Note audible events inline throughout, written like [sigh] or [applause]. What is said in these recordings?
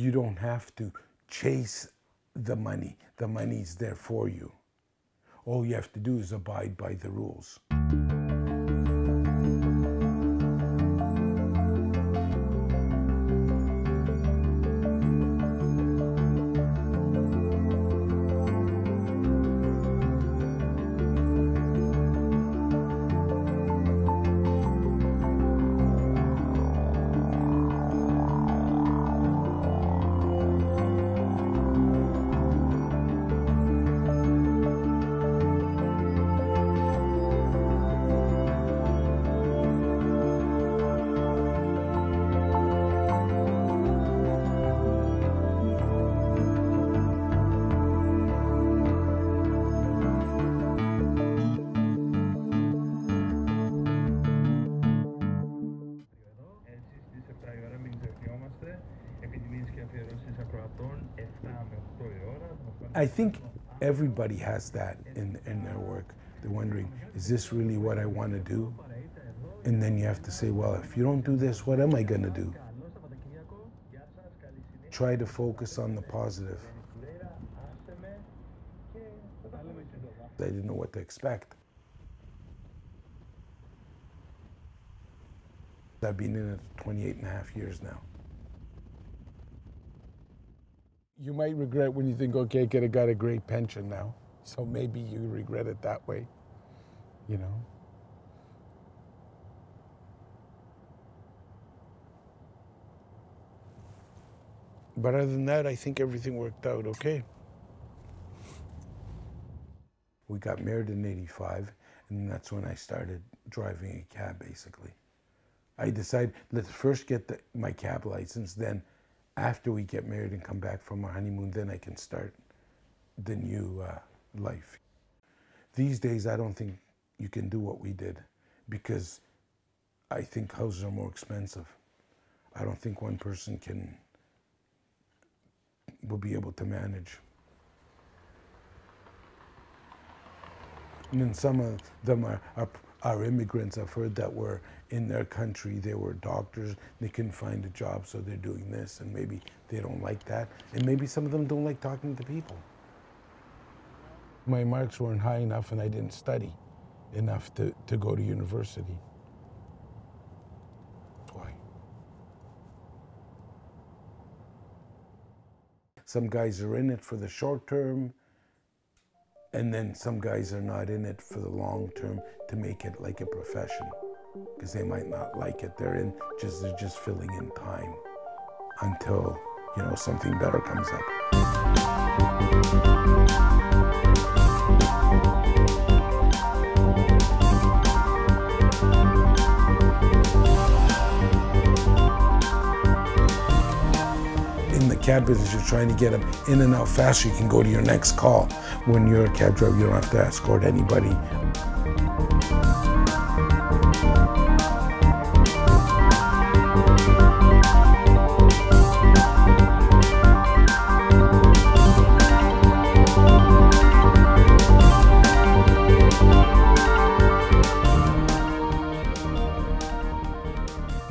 you don't have to chase the money. The money's there for you. All you have to do is abide by the rules. I think everybody has that in, in their work. They're wondering, is this really what I want to do? And then you have to say, well, if you don't do this, what am I going to do? Try to focus on the positive. I didn't know what to expect. I've been in it 28 and a half years now. You might regret when you think, okay, I could have got a great pension now. So maybe you regret it that way, you know? But other than that, I think everything worked out okay. We got married in 85, and that's when I started driving a cab, basically. I decided, let's first get the, my cab license, then after we get married and come back from our honeymoon, then I can start the new uh, life. These days, I don't think you can do what we did because I think houses are more expensive. I don't think one person can will be able to manage. And then some of them are, are, are immigrants. I've heard that were in their country, they were doctors, they couldn't find a job, so they're doing this, and maybe they don't like that. And maybe some of them don't like talking to people. My marks weren't high enough, and I didn't study enough to, to go to university. Why. Some guys are in it for the short term, and then some guys are not in it for the long term to make it like a profession because they might not like it. They're in just they're just filling in time until you know something better comes up. Cab business, you're trying to get them in and out fast so you can go to your next call. When you're a cab driver, you don't have to escort anybody.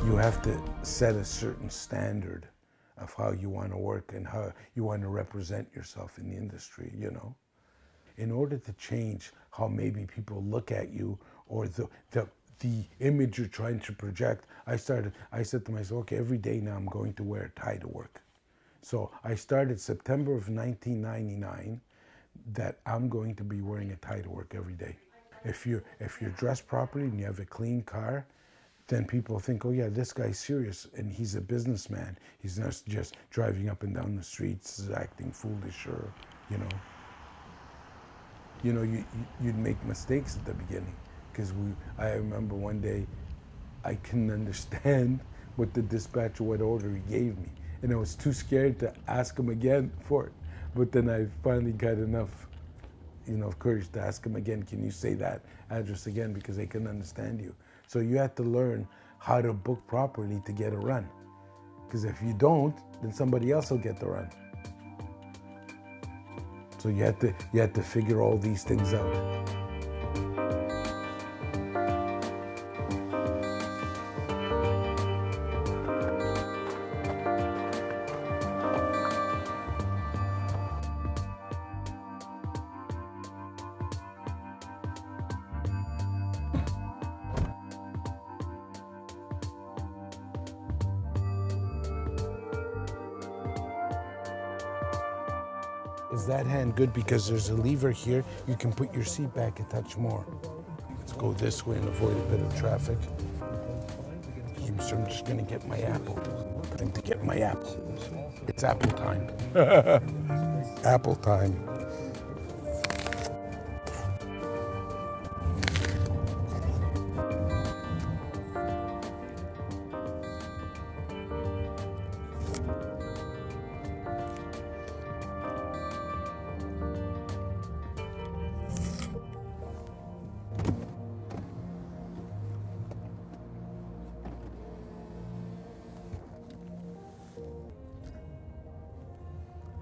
you have to set a certain standard of how you want to work and how you want to represent yourself in the industry, you know. In order to change how maybe people look at you or the, the, the image you're trying to project, I started, I said to myself, okay, every day now I'm going to wear a tie to work. So I started September of 1999 that I'm going to be wearing a tie to work every day. If you're, if you're dressed properly and you have a clean car, then people think, oh yeah, this guy's serious and he's a businessman. He's not just driving up and down the streets acting foolish or, you know. You know, you, you- you'd make mistakes at the beginning because we. I remember one day, I couldn't [laughs] understand what the dispatcher, what order he gave me, and I was too scared to ask him again for it. But then I finally got enough, you know, courage to ask him again. Can you say that address again because they couldn't understand you. So you have to learn how to book properly to get a run. Because if you don't, then somebody else will get the run. So you have to you have to figure all these things out. Is that hand good? Because there's a lever here. You can put your seat back a touch more. Let's go this way and avoid a bit of traffic. So I'm just gonna get my apple. Time to get my apple. It's apple time. [laughs] apple time.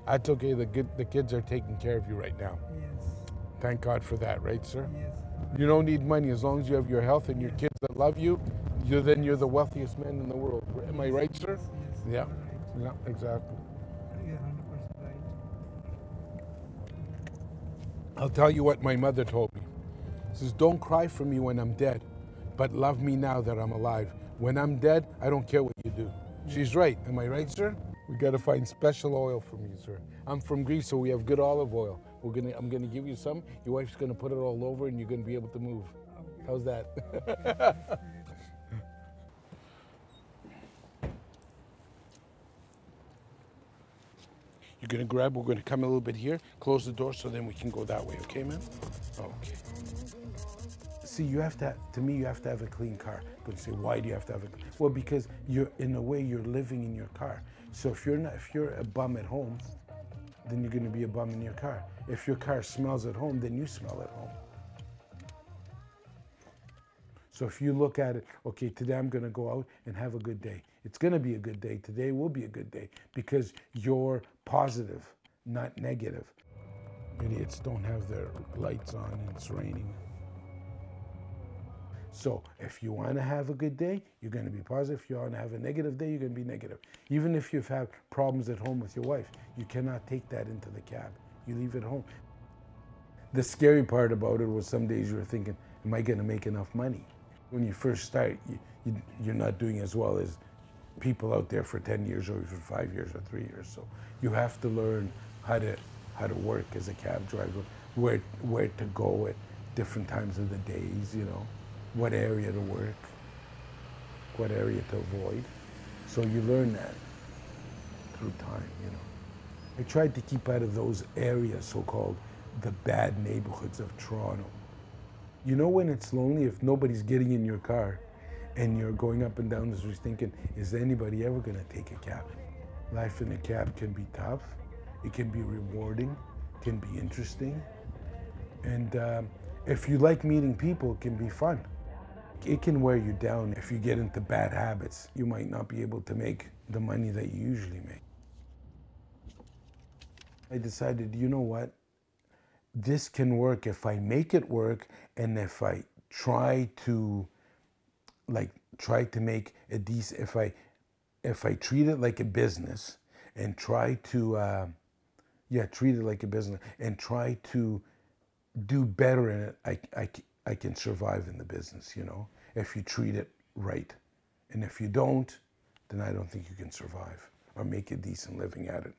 That's okay. The good, the kids are taking care of you right now. Yes. Thank God for that, right, sir? Yes. You don't need money as long as you have your health and your kids that love you. You then you're the wealthiest man in the world. Am I right, sir? Yes. Yeah. Right. Yeah, exactly. You're 100% right. I'll tell you what my mother told me. She says, "Don't cry for me when I'm dead, but love me now that I'm alive. When I'm dead, I don't care what you do." She's right. Am I right, sir? We got to find special oil from you, sir. I'm from Greece, so we have good olive oil. We're gonna, I'm gonna give you some. Your wife's gonna put it all over, and you're gonna be able to move. How's that? [laughs] You're gonna grab. We're gonna come a little bit here, close the door, so then we can go that way. Okay, man? Okay. See, you have to. To me, you have to have a clean car. But say, why do you have to have it? Well, because you're in a way you're living in your car. So if you're not, if you're a bum at home, then you're gonna be a bum in your car. If your car smells at home, then you smell at home. So if you look at it, okay, today I'm going to go out and have a good day. It's going to be a good day. Today will be a good day because you're positive, not negative. Idiots don't have their lights on and it's raining. So if you want to have a good day, you're going to be positive. If you want to have a negative day, you're going to be negative. Even if you've had problems at home with your wife, you cannot take that into the cab. You leave it home. The scary part about it was some days you were thinking, am I going to make enough money? When you first start, you, you, you're not doing as well as people out there for 10 years or for five years or three years. So you have to learn how to, how to work as a cab driver, where, where to go at different times of the days, you know, what area to work, what area to avoid. So you learn that through time, you know. I tried to keep out of those areas, so-called the bad neighborhoods of Toronto. You know when it's lonely if nobody's getting in your car and you're going up and down the street thinking, is anybody ever going to take a cab? Life in a cab can be tough. It can be rewarding, can be interesting. And um, if you like meeting people, it can be fun. It can wear you down if you get into bad habits. You might not be able to make the money that you usually make. I decided, you know what? This can work if I make it work and if I try to like try to make a decent if I if I treat it like a business and try to uh, yeah treat it like a business and try to do better in it I, I, I can survive in the business you know? If you treat it right. And if you don't then I don't think you can survive or make a decent living at it